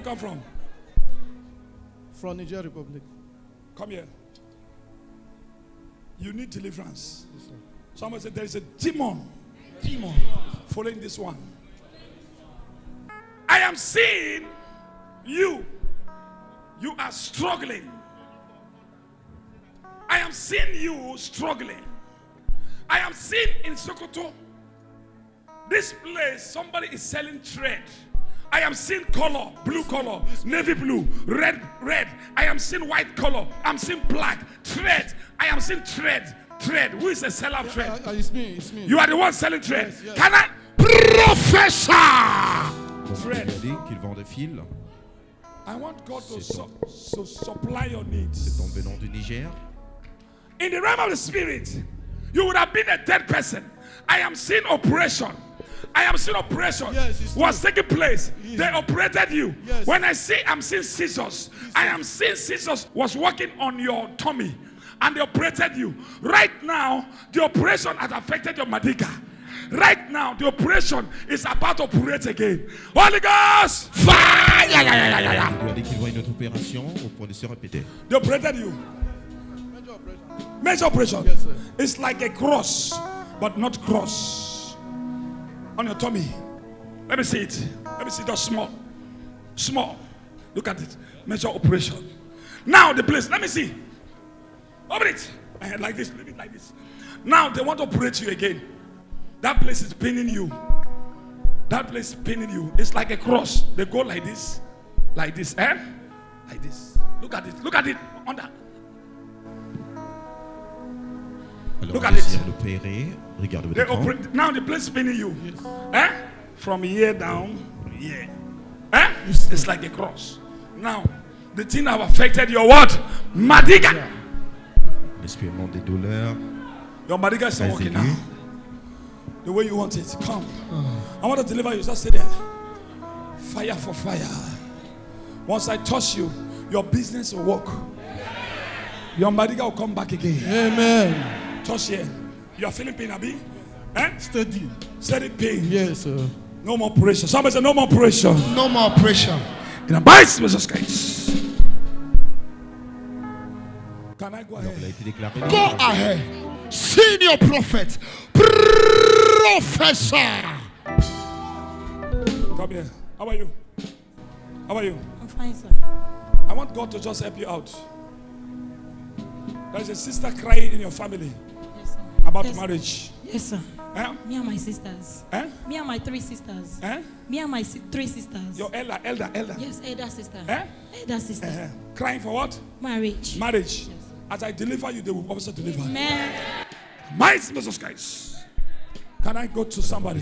come from? From Niger Republic. Come here. You need deliverance. Yes, sir. Someone said there is a demon Demon. following this one. I am seeing you. You are struggling. I am seeing you struggling. I am seeing in Sokoto, this place, somebody is selling thread. I am seeing color, blue color, navy blue, red, red. I am seeing white color. I'm seeing black, thread. I am seeing thread, thread. Who is a seller of thread? Uh, uh, it's me. It's me. You are the one selling thread. Yes, yes. Can I? Professor! Donc, Fred. il a dit qu'il vend des fils. I want God to su- so supply your C'est needs. en venant du Niger. In the realm of the spirit, you would have been a dead person. I am seeing operation. I am seeing operation Yes, it's was taking place. Yes. They operated you. Yes. When I see, I'm seeing scissors. I am seeing scissors was working on your tummy, and they operated you. Right now, the operation has affected your madiga. Right now, the operation is about to operate again. Holy Ghost, fire! Il lui a dit qu'il voit une autre opération au point de se répéter. They operated you. Major operation. Major operation. Yes, sir. It's like a cross, but not cross. On your tummy. Let me see it. Let me see just small. Small. Look at it. Major operation. Now the place. Let me see. Open it. Like this. Leave it like this. Now they want to operate you again. That place is pinning you. That place is pinning you. It's like a cross. They go like this. Like this. Eh? Like this. Look at it. Look at it. Under. Alors, Look at it. désire l'opérer. Regardez votre They écran. now the place spinning you. Eh? From here down, here. Eh? It's like a cross. Now, the thing have affected your what? Madiga. Des douleurs. Your madiga is not working now. The way you want it. Come. I want to deliver you. Just stay there. Fire for fire. Once I touch you, your business will work. Your madiga will come back again. Amen. Touch here. You are feeling pain, Abi? Eh? Steady. Steady pain. Yes, sir. No more pressure. Somebody say no more pressure. No more pressure. In the mighty name of Jesus Christ. Can I go ahead? Go ahead. Senior prophet. Professor. Come here. How are you? How are you? I'm fine, sir. I want God to just help you out. There's a sister crying in your family Yes, sir. about yes, marriage. Yes, sir. Eh? Me and my sisters. Eh? Me and my three sisters. Eh? Me and my si- three sisters. Your elder, elder, elder. Yes, elder sister. Eh? Elder sister. Eh, Crying for what? Marriage. Marriage. As I deliver you, they will also deliver. Man. Mighty name of Jesus Christ. Can I go to somebody?